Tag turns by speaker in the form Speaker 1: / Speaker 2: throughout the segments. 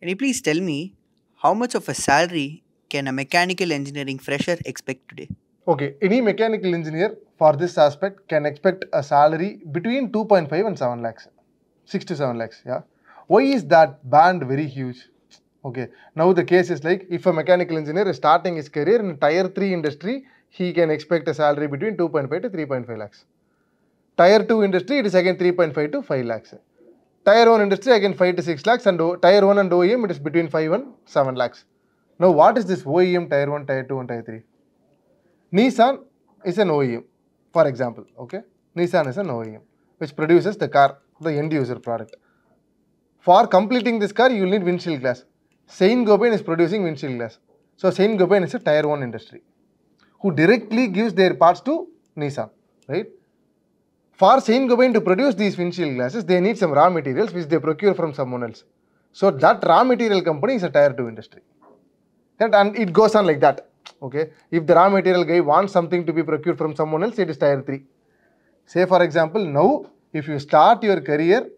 Speaker 1: Can you please tell me how much of a salary can a mechanical engineering fresher expect today?
Speaker 2: Okay, any mechanical engineer for this aspect can expect a salary between 2.5 and 7 lakhs. 6 to 7 lakhs, yeah. Why is that band very huge? Okay, now the case is like if a mechanical engineer is starting his career in tier 3 industry, he can expect a salary between 2.5 to 3.5 lakhs. Tier 2 industry, it is again 3.5 to 5 lakhs. Tier 1 industry, again 5 to 6 lakhs, and Tier 1 and OEM, it is between 5 and 7 lakhs. Now, what is this OEM Tier 1, Tier 2, and Tier 3? Nissan is an OEM, for example, okay? Nissan is an OEM, which produces the car, the end user product. For completing this car, you will need windshield glass. Saint Gobain is producing windshield glass. So, Saint Gobain is a Tier 1 industry who directly gives their parts to Nissan, right? For Saint Gobain to produce these windshield glasses, they need some raw materials which they procure from someone else. So that raw material company is a tier 2 industry. And, and it goes on like that. Okay. If the raw material guy wants something to be procured from someone else, it is tier 3. Say for example, now if you start your career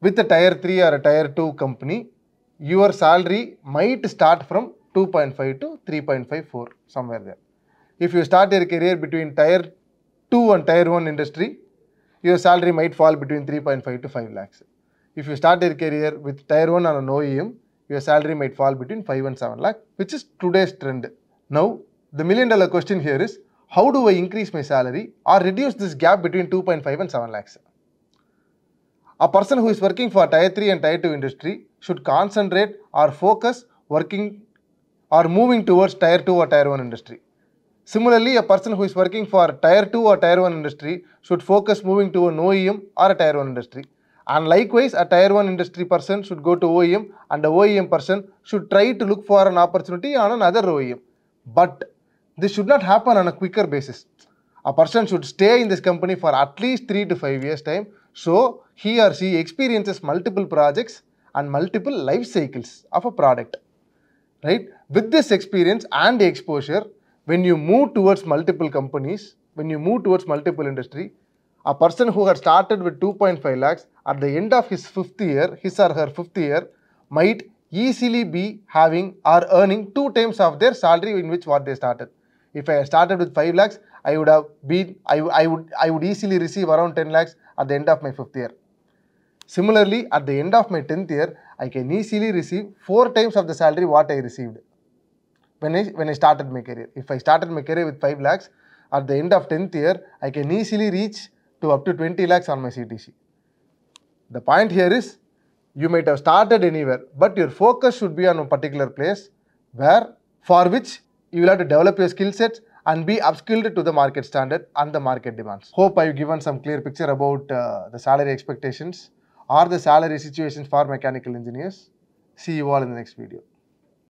Speaker 2: with a tier 3 or a tier 2 company, your salary might start from 2.5 to 3.54 somewhere there. If you start your career between tier 2 and tier 1 industry, your salary might fall between 3.5 to 5 lakhs. If you start your career with tier 1 or an OEM, your salary might fall between 5 and 7 lakh, which is today's trend. Now, the million dollar question here is how do I increase my salary or reduce this gap between 2.5 and 7 lakhs? A person who is working for tier 3 and tier 2 industry should concentrate or focus working or moving towards tier 2 or tier 1 industry. Similarly, a person who is working for tier 2 or tier 1 industry should focus moving to an OEM or a tier 1 industry. And likewise, a tier 1 industry person should go to OEM and a OEM person should try to look for an opportunity on another OEM. But this should not happen on a quicker basis. A person should stay in this company for at least 3 to 5 years time so he or she experiences multiple projects and multiple life cycles of a product right? With this experience and exposure, when you move towards multiple companies, when you move towards multiple industry, a person who had started with 2.5 lakhs at the end of his fifth year, his or her fifth year, might easily be having or earning two times of their salary in which what they started. If I started with 5 lakhs, I would have been, I, I would, I would easily receive around 10 lakhs at the end of my fifth year. Similarly, at the end of my 10th year, I can easily receive four times of the salary what I received when I, when I started my career. If I started my career with 5 lakhs, at the end of 10th year, I can easily reach to up to 20 lakhs on my CTC. The point here is, you might have started anywhere, but your focus should be on a particular place where, for which you will have to develop your skill sets and be upskilled to the market standard and the market demands. Hope I've given some clear picture about uh, the salary expectations or the salary situations for mechanical engineers. See you all in the next video.